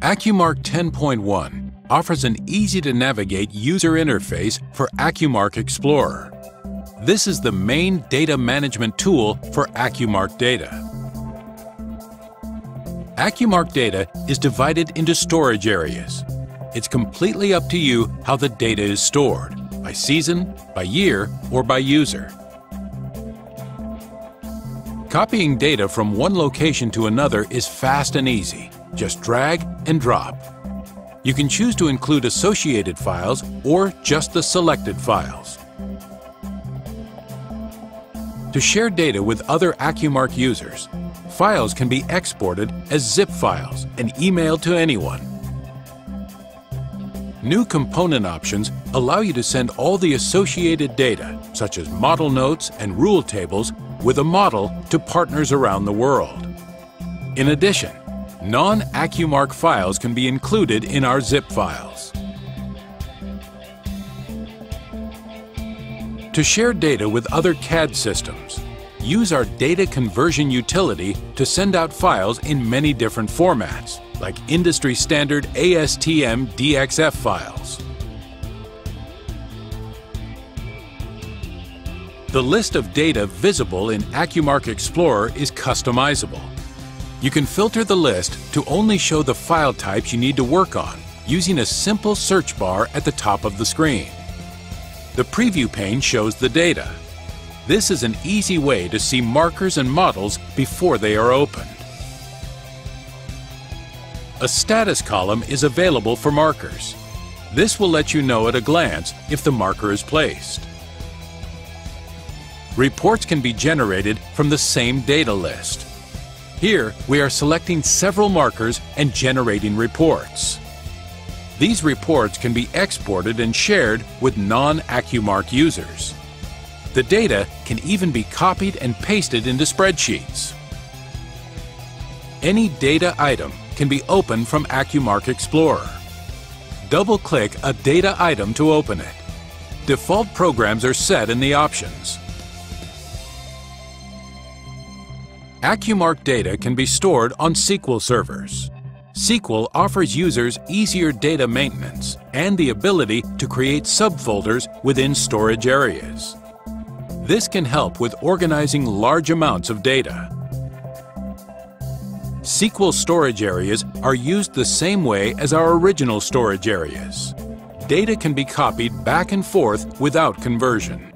AccuMark 10.1 offers an easy-to-navigate user interface for AccuMark Explorer. This is the main data management tool for AccuMark Data. AccuMark Data is divided into storage areas. It's completely up to you how the data is stored, by season, by year, or by user. Copying data from one location to another is fast and easy. Just drag and drop. You can choose to include associated files or just the selected files. To share data with other AccuMark users, files can be exported as zip files and emailed to anyone. New component options allow you to send all the associated data, such as model notes and rule tables, with a model to partners around the world. In addition, non-AccuMark files can be included in our zip files. To share data with other CAD systems, use our data conversion utility to send out files in many different formats, like industry standard ASTM DXF files. The list of data visible in AccuMark Explorer is customizable. You can filter the list to only show the file types you need to work on using a simple search bar at the top of the screen. The preview pane shows the data. This is an easy way to see markers and models before they are opened. A status column is available for markers. This will let you know at a glance if the marker is placed. Reports can be generated from the same data list. Here, we are selecting several markers and generating reports. These reports can be exported and shared with non-AccuMark users. The data can even be copied and pasted into spreadsheets. Any data item can be opened from AccuMark Explorer. Double-click a data item to open it. Default programs are set in the options. AccuMark data can be stored on SQL servers. SQL offers users easier data maintenance and the ability to create subfolders within storage areas. This can help with organizing large amounts of data. SQL storage areas are used the same way as our original storage areas. Data can be copied back and forth without conversion.